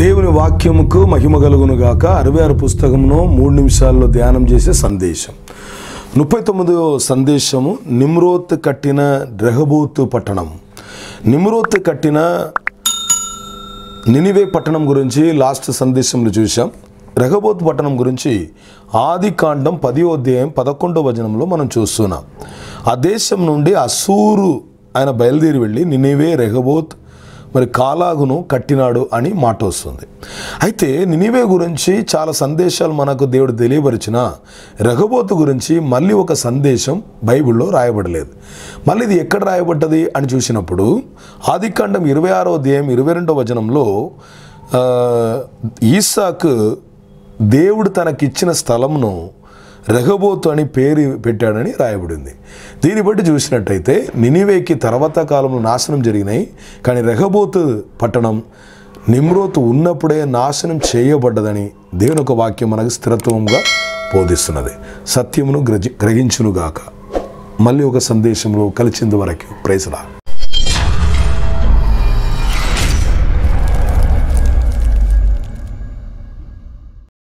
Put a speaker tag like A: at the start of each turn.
A: దేవుని వాక్యముకు మహిమ కలుగును గాక. అరవై ఆరు పుస్తకమును మూడు నిమిషాల్లో ధ్యానం చేసే సందేశం. ముప్పై తొమ్మిదవ సందేశము నిమ్రోత్ కట్టిన రెహబూత్ పట్టణం. నిమ్రోత్ కట్టిన నినివే పట్టణం గురించి లాస్ట్ సందేశంలో చూసాం రెహబోత్ పట్టణం గురించి ఆది కాండం పదో అధ్యాయం పదకొండవ వచనంలో మనం చూస్తున్నాం. ఆ దేశం నుండి అసూరు ఆయన బయలుదేరి వెళ్ళి నినివే రెహబోత్ మరి కాలాగును కట్టినాడు అని మాట వస్తుంది. అయితే నినివే గురించి చాలా సందేశాలు మనకు దేవుడు తెలియపరిచిన రఘబోతు గురించి మళ్ళీ ఒక సందేశం బైబిల్లో రాయబడలేదు. మళ్ళీ ఇది ఎక్కడ రాయబడ్డది అని చూసినప్పుడు ఆదికాండం ఇరవై ఆరో దేయం ఇరవై రెండో వచనంలో ఈసాకు దేవుడు తనకిచ్చిన స్థలంను రెహబోతు అని పేరు పెట్టాడని రాయబడింది. దీన్ని బట్టి చూసినట్టయితే నినివేకి తర్వాత కాలంలో నాశనం జరిగినాయి. కానీ రెహబోతు పట్టణం నిమ్రోతు ఉన్నప్పుడే నాశనం చేయబడ్డదని దేవుని ఒక వాక్యం మనకు స్థిరత్వంగా బోధిస్తున్నది. సత్యమును గ్రజి గ్రహించునుగాక. మళ్ళీ ఒక సందేశంలో కలిసింది వరకు. ప్రైజ్లా